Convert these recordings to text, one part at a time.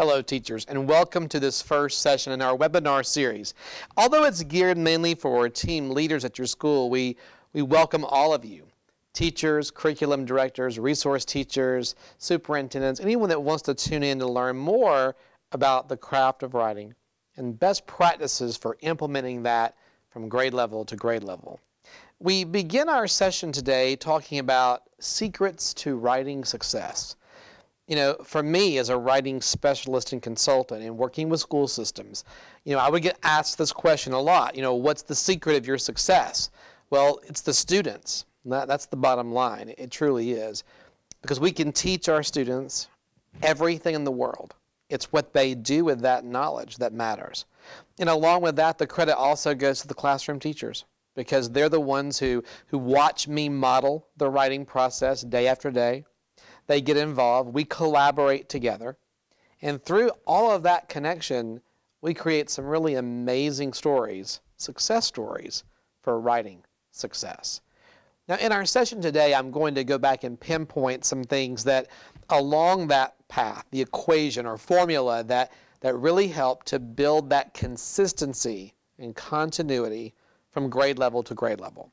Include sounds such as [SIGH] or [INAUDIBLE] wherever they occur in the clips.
Hello, teachers, and welcome to this first session in our webinar series. Although it's geared mainly for team leaders at your school, we, we welcome all of you teachers, curriculum directors, resource teachers, superintendents, anyone that wants to tune in to learn more about the craft of writing and best practices for implementing that from grade level to grade level. We begin our session today talking about secrets to writing success. You know, for me as a writing specialist and consultant and working with school systems, you know, I would get asked this question a lot. You know, what's the secret of your success? Well, it's the students. That, that's the bottom line. It truly is. Because we can teach our students everything in the world. It's what they do with that knowledge that matters. And along with that, the credit also goes to the classroom teachers because they're the ones who, who watch me model the writing process day after day. They get involved. We collaborate together. And through all of that connection, we create some really amazing stories, success stories for writing success. Now, in our session today, I'm going to go back and pinpoint some things that along that path, the equation or formula that, that really help to build that consistency and continuity from grade level to grade level.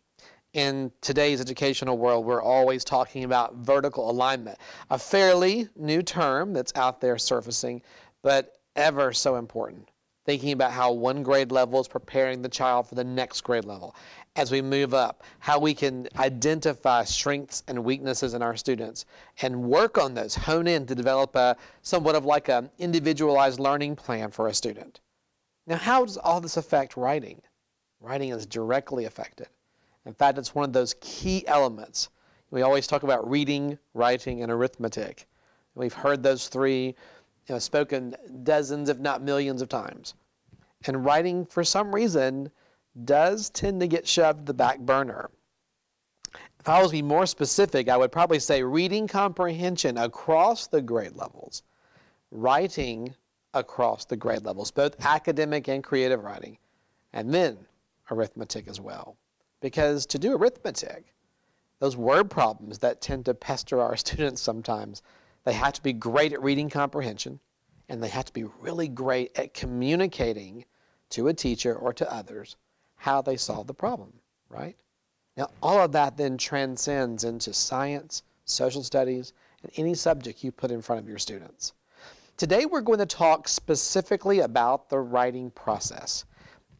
In today's educational world, we're always talking about vertical alignment, a fairly new term that's out there surfacing, but ever so important thinking about how one grade level is preparing the child for the next grade level as we move up, how we can identify strengths and weaknesses in our students and work on those, hone in to develop a somewhat of like an individualized learning plan for a student. Now, how does all this affect writing? Writing is directly affected. In fact, it's one of those key elements. We always talk about reading, writing, and arithmetic. We've heard those three you know, spoken dozens, if not millions of times. And writing, for some reason, does tend to get shoved the back burner. If I was to be more specific, I would probably say reading comprehension across the grade levels, writing across the grade levels, both academic and creative writing, and then arithmetic as well. Because to do arithmetic, those word problems that tend to pester our [LAUGHS] students sometimes, they have to be great at reading comprehension, and they have to be really great at communicating to a teacher or to others how they solve the problem, right? Now, all of that then transcends into science, social studies, and any subject you put in front of your students. Today, we're going to talk specifically about the writing process.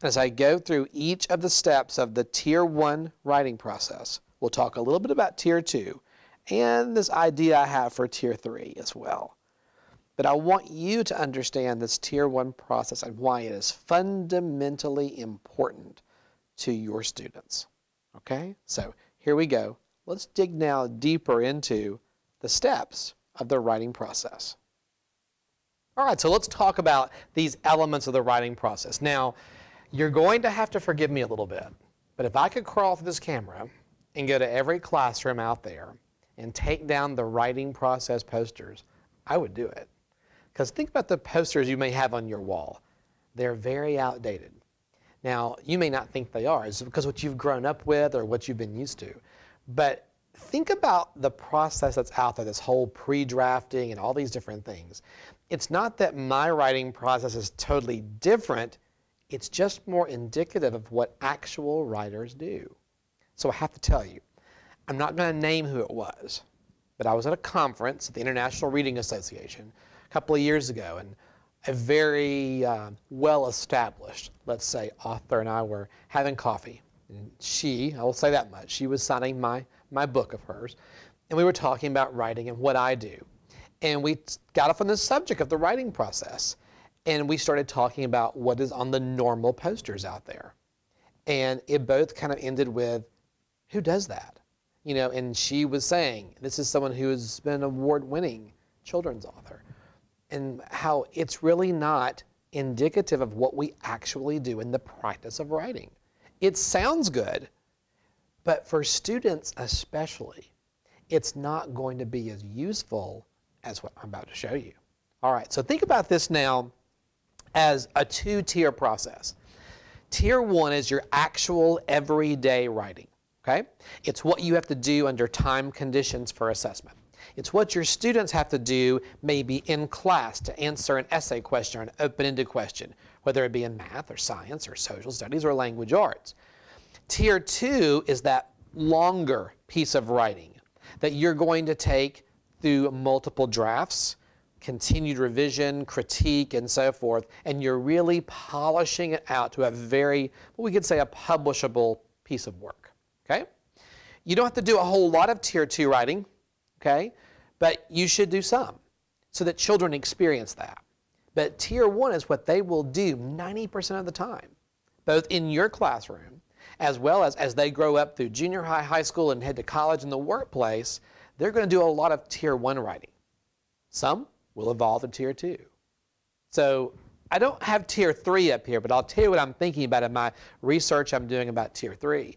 As I go through each of the steps of the Tier 1 writing process, we'll talk a little bit about Tier 2 and this idea I have for Tier 3 as well. But I want you to understand this Tier 1 process and why it is fundamentally important to your students. Okay? So here we go. Let's dig now deeper into the steps of the writing process. All right, so let's talk about these elements of the writing process. Now, you're going to have to forgive me a little bit, but if I could crawl through this camera and go to every classroom out there and take down the writing process posters, I would do it. Because think about the posters you may have on your wall. They're very outdated. Now, you may not think they are. It's because what you've grown up with or what you've been used to. But think about the process that's out there, this whole pre-drafting and all these different things. It's not that my writing process is totally different. It's just more indicative of what actual writers do. So I have to tell you, I'm not going to name who it was, but I was at a conference at the International Reading Association a couple of years ago, and a very uh, well established, let's say, author and I were having coffee. And she, I will say that much, she was signing my, my book of hers, and we were talking about writing and what I do. And we got off on the subject of the writing process, and we started talking about what is on the normal posters out there. And it both kind of ended with, who does that? you know, and she was saying, this is someone who has been an award-winning children's author, and how it's really not indicative of what we actually do in the practice of writing. It sounds good, but for students especially, it's not going to be as useful as what I'm about to show you. All right, so think about this now as a two-tier process. Tier one is your actual everyday writing okay? It's what you have to do under time conditions for assessment. It's what your students have to do maybe in class to answer an essay question or an open-ended question, whether it be in math or science or social studies or language arts. Tier two is that longer piece of writing that you're going to take through multiple drafts, continued revision, critique, and so forth, and you're really polishing it out to a very, what we could say, a publishable piece of work. Okay? You don't have to do a whole lot of tier two writing, okay? But you should do some so that children experience that. But tier one is what they will do 90% of the time, both in your classroom as well as as they grow up through junior high, high school, and head to college and the workplace, they're going to do a lot of tier one writing. Some will evolve to tier two. So I don't have tier three up here, but I'll tell you what I'm thinking about in my research I'm doing about tier three.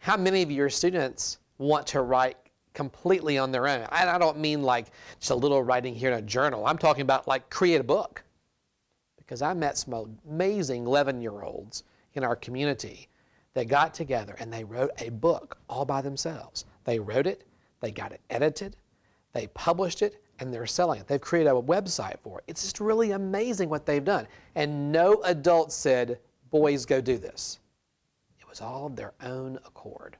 How many of your students want to write completely on their own? And I don't mean like just a little writing here in a journal. I'm talking about like create a book. Because I met some amazing 11 year olds in our community that got together and they wrote a book all by themselves. They wrote it, they got it edited, they published it, and they're selling it. They've created a website for it. It's just really amazing what they've done. And no adult said, boys, go do this. It was all of their own accord.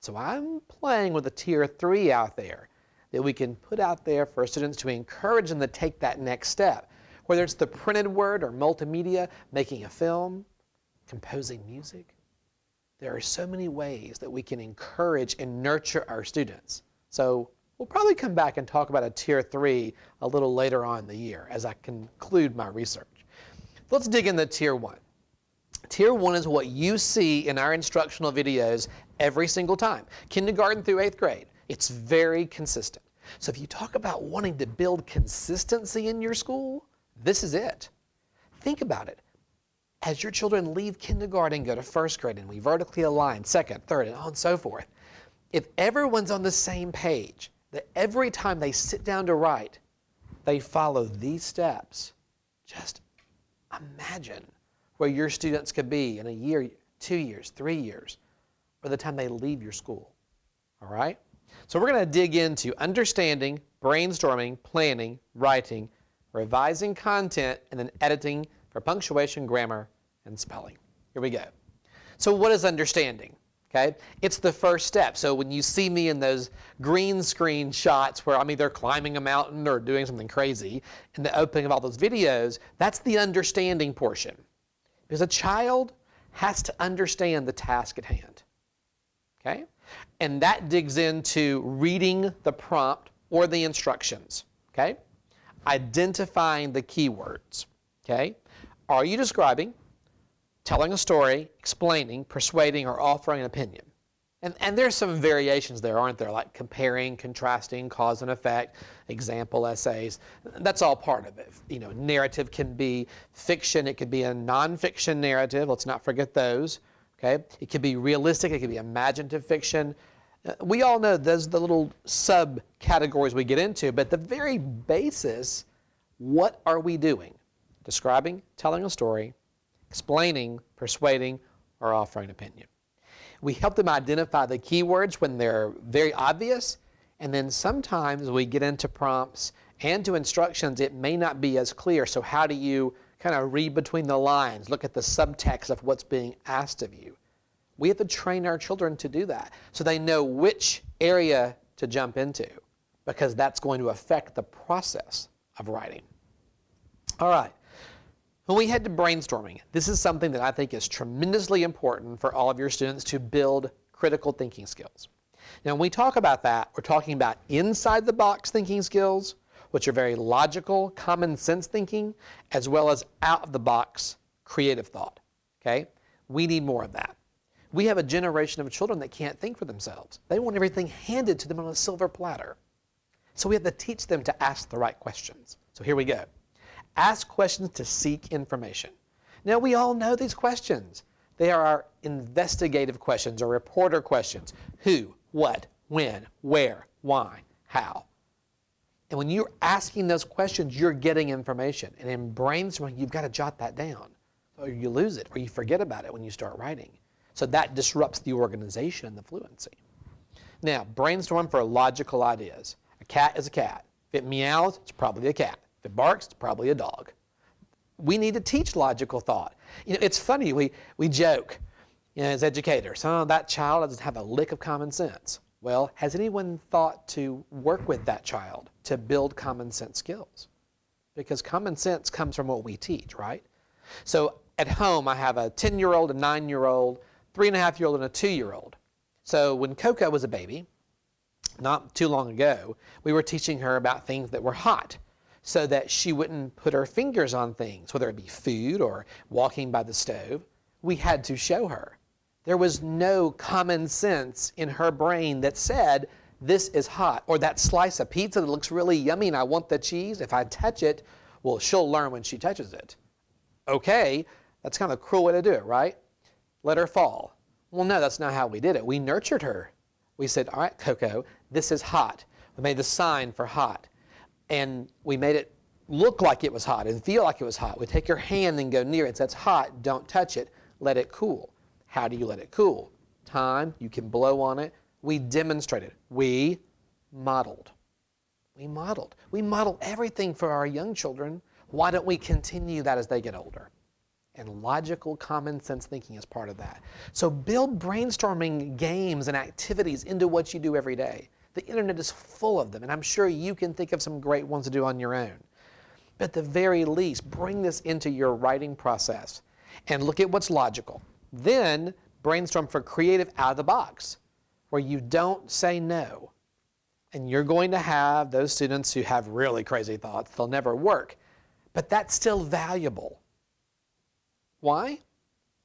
So I'm playing with a tier three out there that we can put out there for students to encourage them to take that next step. Whether it's the printed word or multimedia, making a film, composing music, there are so many ways that we can encourage and nurture our students. So we'll probably come back and talk about a tier three a little later on in the year as I conclude my research. Let's dig into tier one. Tier one is what you see in our instructional videos every single time, kindergarten through eighth grade. It's very consistent. So if you talk about wanting to build consistency in your school, this is it. Think about it as your children leave kindergarten and go to first grade and we vertically align second, third, and on and so forth, if everyone's on the same page, that every time they sit down to write, they follow these steps, just imagine where your students could be in a year, two years, three years, by the time they leave your school. All right? So we're going to dig into understanding, brainstorming, planning, writing, revising content, and then editing for punctuation, grammar, and spelling. Here we go. So what is understanding? Okay, it's the first step. So when you see me in those green screen shots where I'm either climbing a mountain or doing something crazy in the opening of all those videos, that's the understanding portion. Because a child has to understand the task at hand. Okay? And that digs into reading the prompt or the instructions. Okay? Identifying the keywords. Okay? Are you describing, telling a story, explaining, persuading, or offering an opinion? And, and there's some variations there, aren't there? Like comparing, contrasting, cause and effect, example essays. That's all part of it. You know, narrative can be fiction. It could be a nonfiction narrative. Let's not forget those. Okay. It could be realistic. It could be imaginative fiction. Uh, we all know those are the little subcategories we get into, but the very basis, what are we doing? describing, telling a story, explaining, persuading, or offering an opinion. We help them identify the keywords when they're very obvious, and then sometimes we get into prompts and to instructions, it may not be as clear. So how do you kind of read between the lines, look at the subtext of what's being asked of you? We have to train our children to do that so they know which area to jump into because that's going to affect the process of writing. All right. When we head to brainstorming, this is something that I think is tremendously important for all of your students to build critical thinking skills. Now, when we talk about that, we're talking about inside the box thinking skills, which are very logical, common sense thinking, as well as out of the box creative thought. Okay? We need more of that. We have a generation of children that can't think for themselves. They want everything handed to them on a silver platter. So we have to teach them to ask the right questions. So here we go. Ask questions to seek information. Now, we all know these questions. They are our investigative questions or reporter questions. Who, what, when, where, why, how. And when you're asking those questions, you're getting information. And in brainstorming, you've got to jot that down. Or you lose it, or you forget about it when you start writing. So that disrupts the organization and the fluency. Now, brainstorm for logical ideas. A cat is a cat. If it meows, it's probably a cat. If it barks, it's probably a dog. We need to teach logical thought. You know, it's funny, we, we joke you know, as educators, oh, that child doesn't have a lick of common sense. Well, has anyone thought to work with that child to build common sense skills? Because common sense comes from what we teach, right? So at home, I have a 10 year old, a 9 year old, three and a half year old, and a two year old. So when Coco was a baby, not too long ago, we were teaching her about things that were hot so that she wouldn't put her fingers on things, whether it be food or walking by the stove. We had to show her. There was no common sense in her brain that said, this is hot, or that slice of pizza that looks really yummy and I want the cheese. If I touch it, well, she'll learn when she touches it. Okay, that's kind of a cruel way to do it, right? Let her fall. Well, no, that's not how we did it. We nurtured her. We said, all right, Coco, this is hot. We made the sign for hot. And we made it look like it was hot and feel like it was hot. We take your hand and go near it. It's hot. Don't touch it. Let it cool. How do you let it cool? Time, you can blow on it. We demonstrated. We modeled. We modeled. We model everything for our young children. Why don't we continue that as they get older? And logical common sense thinking is part of that. So build brainstorming games and activities into what you do every day. The internet is full of them, and I'm sure you can think of some great ones to do on your own. But at the very least, bring this into your writing process and look at what's logical. Then brainstorm for creative out of the box, where you don't say no. And you're going to have those students who have really crazy thoughts. They'll never work. But that's still valuable. Why?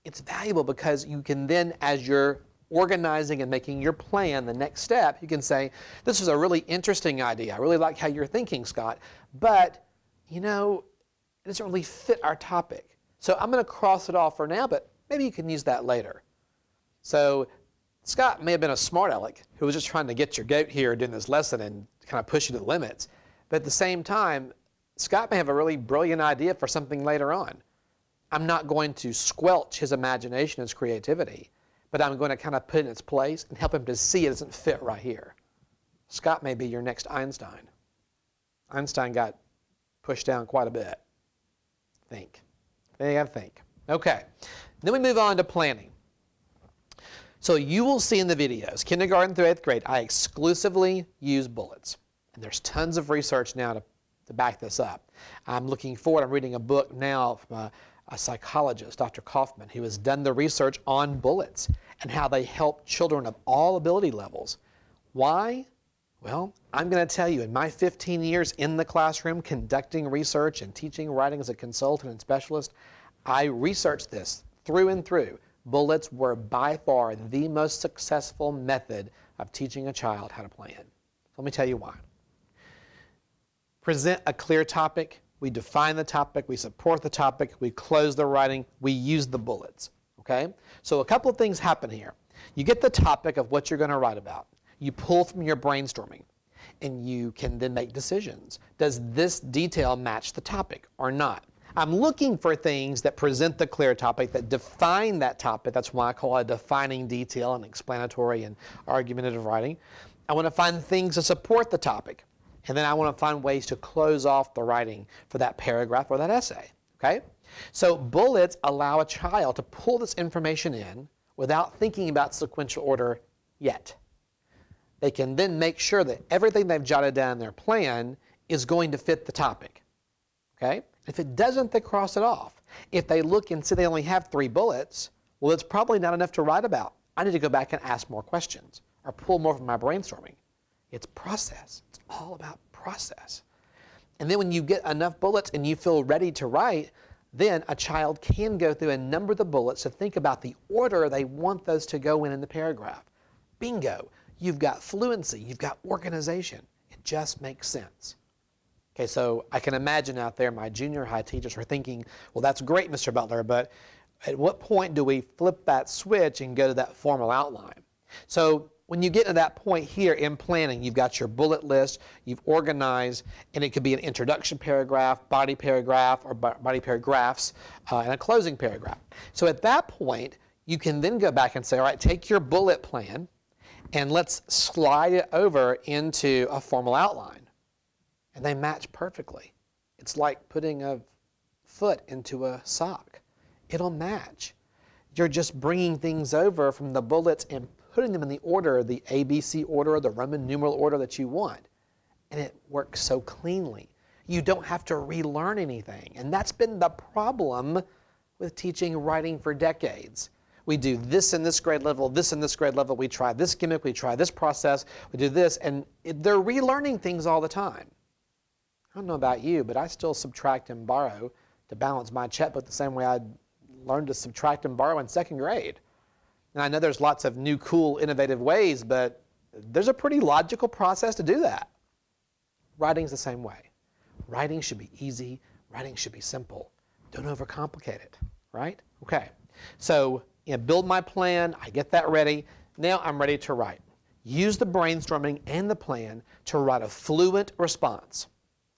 It's valuable because you can then, as you're organizing and making your plan, the next step, you can say, This is a really interesting idea. I really like how you're thinking, Scott, but you know, it doesn't really fit our topic. So I'm going to cross it off for now, but Maybe you can use that later. So Scott may have been a smart aleck who was just trying to get your goat here during this lesson and kind of push you to the limits. But at the same time, Scott may have a really brilliant idea for something later on. I'm not going to squelch his imagination, and his creativity, but I'm going to kind of put it in its place and help him to see it doesn't fit right here. Scott may be your next Einstein. Einstein got pushed down quite a bit. Think. They got to think. Okay. Then we move on to planning. So you will see in the videos, kindergarten through eighth grade, I exclusively use bullets. And there's tons of research now to, to back this up. I'm looking forward, I'm reading a book now from a, a psychologist, Dr. Kaufman, who has done the research on bullets and how they help children of all ability levels. Why? Well, I'm going to tell you, in my 15 years in the classroom conducting research and teaching writing as a consultant and specialist, I researched this through and through. Bullets were by far the most successful method of teaching a child how to plan. Let me tell you why. Present a clear topic, we define the topic, we support the topic, we close the writing, we use the bullets. Okay? So a couple of things happen here. You get the topic of what you're going to write about. You pull from your brainstorming and you can then make decisions. Does this detail match the topic or not? I'm looking for things that present the clear topic, that define that topic. That's why I call it defining detail and explanatory and argumentative writing. I want to find things to support the topic. And then I want to find ways to close off the writing for that paragraph or that essay. Okay? So bullets allow a child to pull this information in without thinking about sequential order yet. They can then make sure that everything they've jotted down in their plan is going to fit the topic. Okay? If it doesn't, they cross it off. If they look and see they only have three bullets, well, it's probably not enough to write about. I need to go back and ask more questions or pull more from my brainstorming. It's process. It's all about process. And then when you get enough bullets and you feel ready to write, then a child can go through and number the bullets to think about the order they want those to go in in the paragraph. Bingo. You've got fluency. You've got organization. It just makes sense. Okay, so I can imagine out there my junior high teachers are thinking, well, that's great, Mr. Butler, but at what point do we flip that switch and go to that formal outline? So when you get to that point here in planning, you've got your bullet list, you've organized, and it could be an introduction paragraph, body paragraph, or body paragraphs, uh, and a closing paragraph. So at that point, you can then go back and say, all right, take your bullet plan and let's slide it over into a formal outline. And they match perfectly. It's like putting a foot into a sock. It'll match. You're just bringing things over from the bullets and putting them in the order, the ABC order, the Roman numeral order that you want. And it works so cleanly. You don't have to relearn anything. And that's been the problem with teaching writing for decades. We do this in this grade level, this in this grade level, we try this gimmick, we try this process, we do this, and they're relearning things all the time. I don't know about you, but I still subtract and borrow to balance my checkbook the same way I learned to subtract and borrow in second grade. And I know there's lots of new, cool, innovative ways, but there's a pretty logical process to do that. Writing's the same way. Writing should be easy, writing should be simple. Don't overcomplicate it, right? Okay, so you know, build my plan, I get that ready. Now I'm ready to write. Use the brainstorming and the plan to write a fluent response.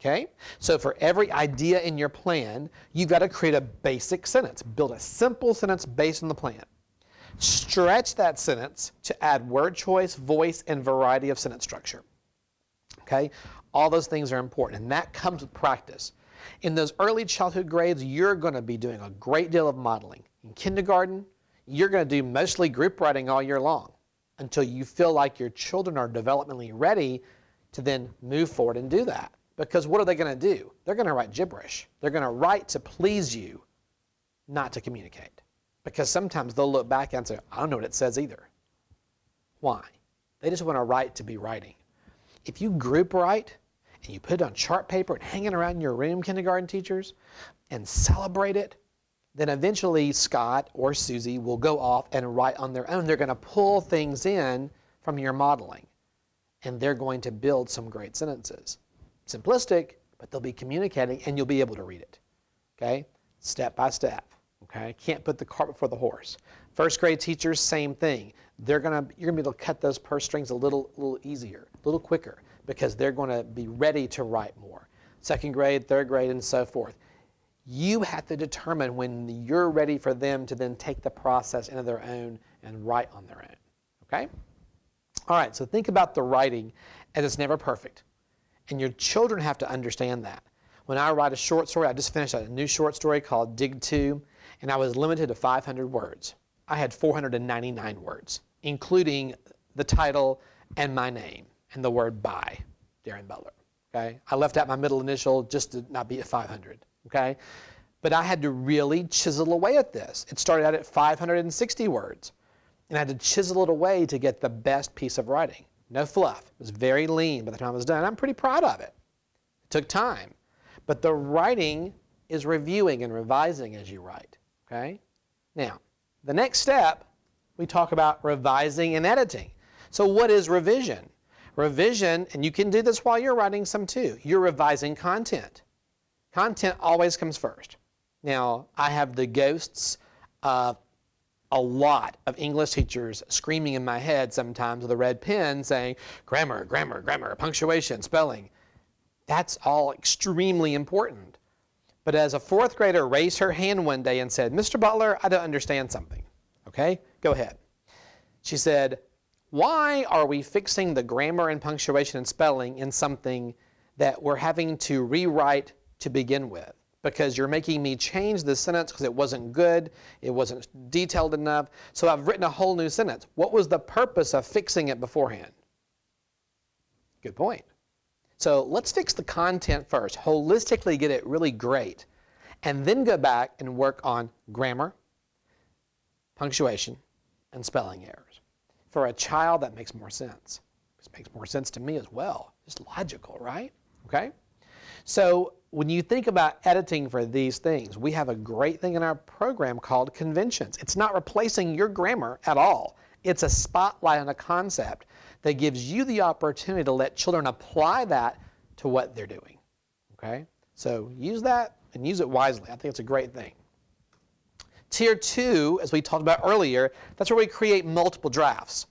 Okay? So for every idea in your plan, you've got to create a basic sentence. Build a simple sentence based on the plan. Stretch that sentence to add word choice, voice, and variety of sentence structure. Okay? All those things are important, and that comes with practice. In those early childhood grades, you're going to be doing a great deal of modeling. In kindergarten, you're going to do mostly group writing all year long until you feel like your children are developmentally ready to then move forward and do that. Because what are they going to do? They're going to write gibberish. They're going to write to please you, not to communicate. Because sometimes they'll look back and say, I don't know what it says either. Why? They just want to write to be writing. If you group write, and you put it on chart paper and hang it around your room, kindergarten teachers, and celebrate it, then eventually Scott or Susie will go off and write on their own. They're going to pull things in from your modeling, and they're going to build some great sentences. Simplistic, but they'll be communicating, and you'll be able to read it. Okay, step by step. Okay, can't put the cart before the horse. First grade teachers, same thing. They're gonna you're gonna be able to cut those purse strings a little little easier, a little quicker because they're going to be ready to write more. Second grade, third grade, and so forth. You have to determine when you're ready for them to then take the process into their own and write on their own. Okay? All right, so think about the writing as it's never perfect. And your children have to understand that. When I write a short story, I just finished a new short story called Dig 2, and I was limited to 500 words. I had 499 words, including the title and my name and the word by Darren Butler. Okay, I left out my middle initial just to not be at 500. Okay, but I had to really chisel away at this. It started out at 560 words, and I had to chisel it away to get the best piece of writing. No fluff. It was very lean by the time I was done. I'm pretty proud of it. It took time, but the writing is reviewing and revising as you write. Okay, now the next step we talk about revising and editing. So what is revision? Revision, and you can do this while you're writing some too, you're revising content. Content always comes first. Now, I have the ghosts of a lot of English teachers screaming in my head sometimes with a red pen saying, grammar, grammar, grammar, punctuation, spelling. That's all extremely important. But as a fourth grader raised her hand one day and said, Mr. Butler, I don't understand something. Okay, go ahead. She said, why are we fixing the grammar and punctuation and spelling in something that we're having to rewrite to begin with? Because you're making me change the sentence because it wasn't good, it wasn't detailed enough, so I've written a whole new sentence. What was the purpose of fixing it beforehand? Good point. So let's fix the content first, holistically get it really great, and then go back and work on grammar, punctuation, and spelling errors. For a child, that makes more sense. This makes more sense to me as well. It's logical, right? Okay? So when you think about editing for these things, we have a great thing in our program called conventions. It's not replacing your grammar at all. It's a spotlight on a concept that gives you the opportunity to let children apply that to what they're doing. Okay? So use that and use it wisely. I think it's a great thing. Tier two, as we talked about earlier, that's where we create multiple drafts.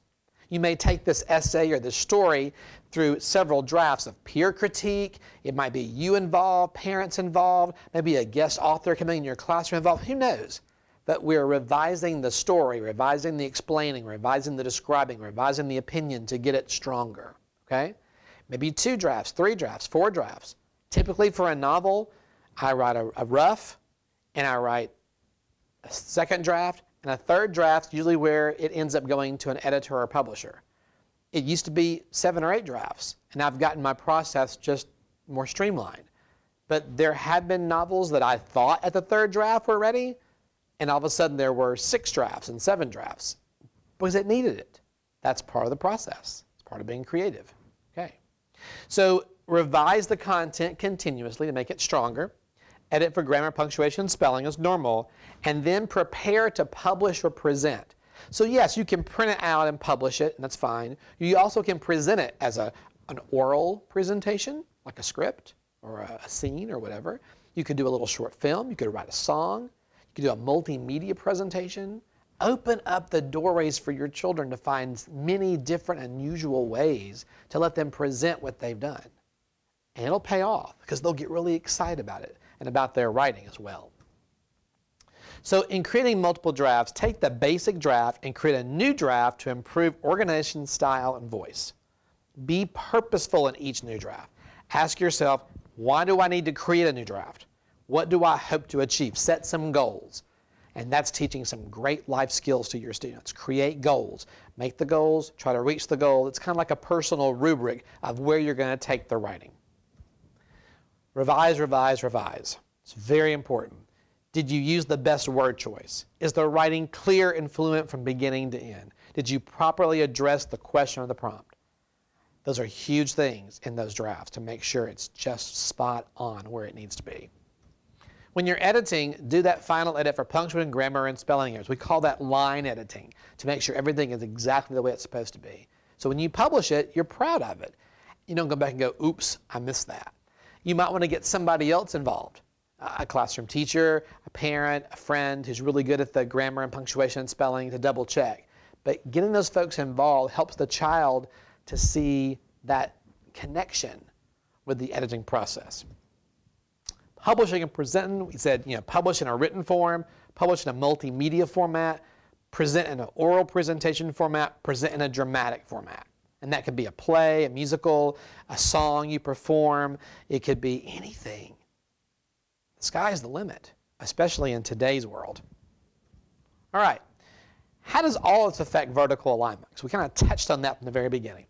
You may take this essay or this story through several drafts of peer critique. It might be you involved, parents involved, maybe a guest author coming in your classroom involved. Who knows? But we're revising the story, revising the explaining, revising the describing, revising the opinion to get it stronger. Okay? Maybe two drafts, three drafts, four drafts. Typically for a novel, I write a, a rough and I write a second draft and a third draft, usually where it ends up going to an editor or publisher. It used to be seven or eight drafts, and I've gotten my process just more streamlined. But there have been novels that I thought at the third draft were ready, and all of a sudden there were six drafts and seven drafts because it needed it. That's part of the process. It's part of being creative. Okay. So revise the content continuously to make it stronger edit for grammar, punctuation, spelling as normal, and then prepare to publish or present. So yes, you can print it out and publish it, and that's fine. You also can present it as a, an oral presentation, like a script or a, a scene or whatever. You could do a little short film. You could write a song. Do a multimedia presentation. Open up the doorways for your children to find many different unusual ways to let them present what they've done. And it'll pay off because they'll get really excited about it and about their writing as well. So in creating multiple drafts, take the basic draft and create a new draft to improve organization, style, and voice. Be purposeful in each new draft. Ask yourself, why do I need to create a new draft? What do I hope to achieve? Set some goals. And that's teaching some great life skills to your students. Create goals. Make the goals, try to reach the goal. It's kind of like a personal rubric of where you're going to take the writing. Revise, revise, revise. It's very important. Did you use the best word choice? Is the writing clear and fluent from beginning to end? Did you properly address the question or the prompt? Those are huge things in those drafts to make sure it's just spot on where it needs to be. When you're editing, do that final edit for punctuation, grammar, and spelling errors. We call that line editing to make sure everything is exactly the way it's supposed to be. So when you publish it, you're proud of it. You don't go back and go, oops, I missed that you might want to get somebody else involved a classroom teacher, a parent, a friend who's really good at the grammar and punctuation and spelling to double check. But getting those folks involved helps the child to see that connection with the editing process. Publishing and presenting, we said, you know, publish in a written form, publish in a multimedia format, present in an oral presentation format, present in a dramatic format. And that could be a play, a musical, a song you perform. It could be anything. The sky's the limit, especially in today's world. All right. How does all this affect vertical alignment? Because we kind of touched on that from the very beginning.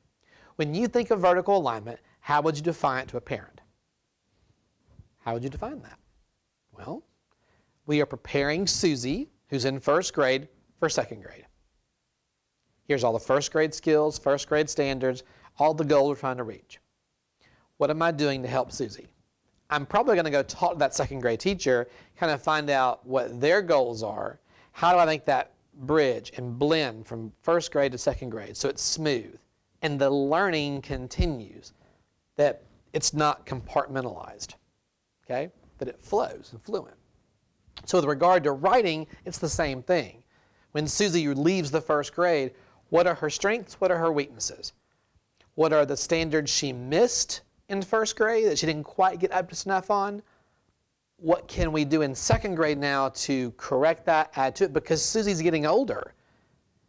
When you think of vertical alignment, how would you define it to a parent? How would you define that? Well, we are preparing Susie, who's in first grade, for second grade. Here's all the first grade skills, first grade standards, all the goals we're trying to reach. What am I doing to help Susie? I'm probably going to go talk to that second grade teacher, kind of find out what their goals are. How do I make that bridge and blend from first grade to second grade so it's smooth and the learning continues, that it's not compartmentalized, okay? That it flows and fluent. So with regard to writing, it's the same thing. When Susie leaves the first grade, what are her strengths? What are her weaknesses? What are the standards she missed in first grade that she didn't quite get up to snuff on? What can we do in second grade now to correct that, add to it? Because Susie's getting older.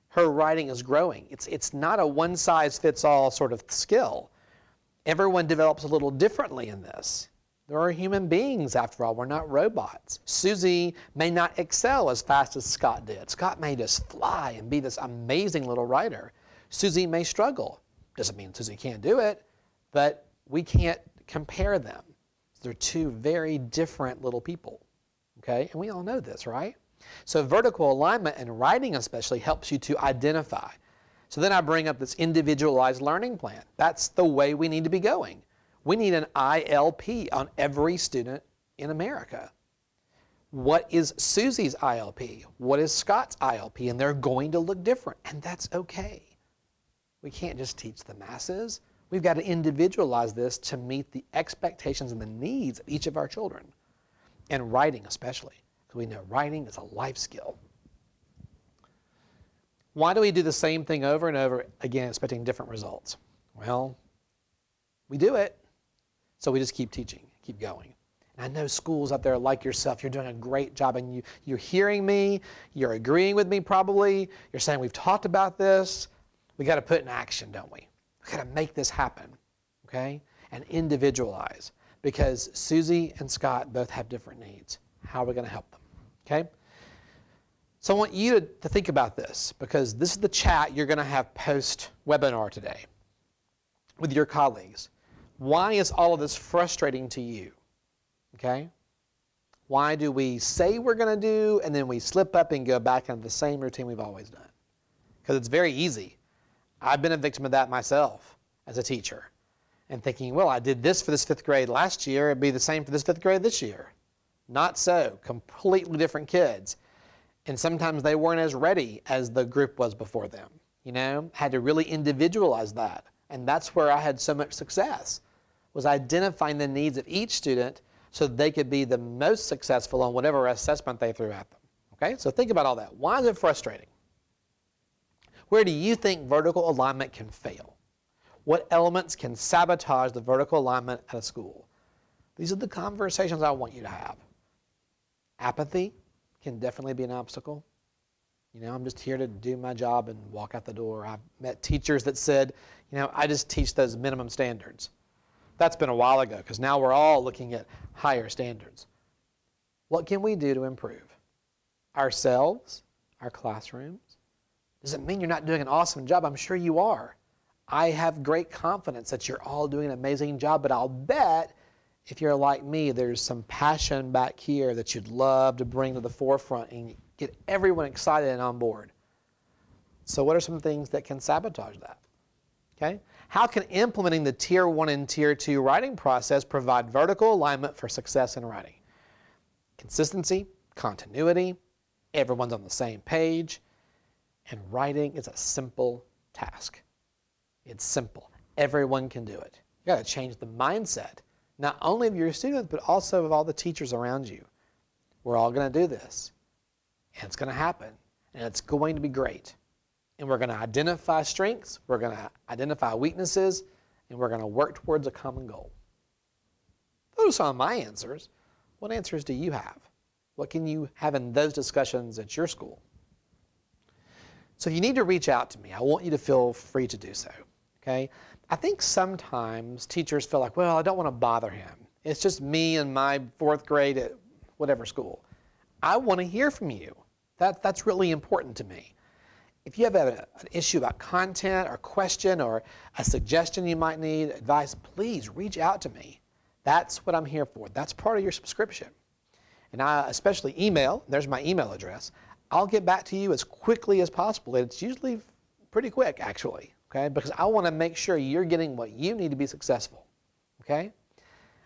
Her writing is growing. It's, it's not a one size fits all sort of skill. Everyone develops a little differently in this. There are human beings, after all. We're not robots. Susie may not excel as fast as Scott did. Scott may just fly and be this amazing little writer. Susie may struggle. Doesn't mean Susie can't do it, but we can't compare them. They're two very different little people. Okay? And we all know this, right? So vertical alignment and writing especially helps you to identify. So then I bring up this individualized learning plan. That's the way we need to be going. We need an ILP on every student in America. What is Susie's ILP? What is Scott's ILP? And they're going to look different, and that's okay. We can't just teach the masses. We've got to individualize this to meet the expectations and the needs of each of our children, and writing especially, because we know writing is a life skill. Why do we do the same thing over and over again, expecting different results? Well, we do it so we just keep teaching, keep going. I know schools out there like yourself, you're doing a great job and you, you're hearing me, you're agreeing with me probably, you're saying we've talked about this. We got to put in action, don't we? We got to make this happen, okay? And individualize because Susie and Scott both have different needs. How are we going to help them, okay? So I want you to, to think about this because this is the chat you're going to have post webinar today with your colleagues. Why is all of this frustrating to you? Okay? Why do we say we're going to do and then we slip up and go back into the same routine we've always done? Because it's very easy. I've been a victim of that myself as a teacher and thinking, well, I did this for this fifth grade last year, it'd be the same for this fifth grade this year. Not so. Completely different kids. And sometimes they weren't as ready as the group was before them. You know, had to really individualize that. And that's where I had so much success, was identifying the needs of each student so they could be the most successful on whatever assessment they threw at them. Okay, so think about all that. Why is it frustrating? Where do you think vertical alignment can fail? What elements can sabotage the vertical alignment at a school? These are the conversations I want you to have. Apathy can definitely be an obstacle. You know, I'm just here to do my job and walk out the door. I've met teachers that said, you know, I just teach those minimum standards. That's been a while ago because now we're all looking at higher standards. What can we do to improve? Ourselves, our classrooms? Does it mean you're not doing an awesome job? I'm sure you are. I have great confidence that you're all doing an amazing job, but I'll bet if you're like me, there's some passion back here that you'd love to bring to the forefront and get everyone excited and on board. So, what are some things that can sabotage that? Okay? How can implementing the Tier 1 and Tier 2 writing process provide vertical alignment for success in writing? Consistency, continuity, everyone's on the same page, and writing is a simple task. It's simple. Everyone can do it. You got to change the mindset, not only of your students, but also of all the teachers around you. We're all going to do this, and it's going to happen, and it's going to be great and we're going to identify strengths, we're going to identify weaknesses, and we're going to work towards a common goal. Those are my answers. What answers do you have? What can you have in those discussions at your school? So if you need to reach out to me, I want you to feel free to do so. Okay? I think sometimes teachers feel like, well, I don't want to bother him. It's just me and my fourth grade at whatever school. I want to hear from you. That, that's really important to me. If you have a, an issue about content or question or a suggestion you might need, advice, please reach out to me. That's what I'm here for. That's part of your subscription. And I especially email, there's my email address. I'll get back to you as quickly as possible. It's usually pretty quick, actually, okay? Because I want to make sure you're getting what you need to be successful, okay?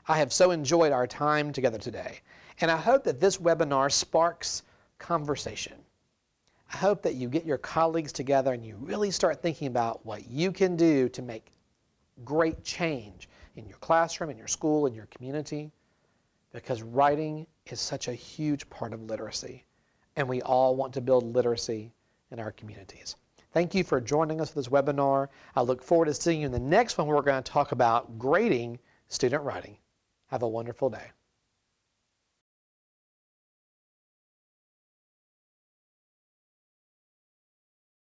I have so enjoyed our time together today. And I hope that this webinar sparks conversation. I hope that you get your colleagues together and you really start thinking about what you can do to make great change in your classroom, in your school, in your community, because writing is such a huge part of literacy, and we all want to build literacy in our communities. Thank you for joining us for this webinar. I look forward to seeing you in the next one where we're going to talk about grading student writing. Have a wonderful day.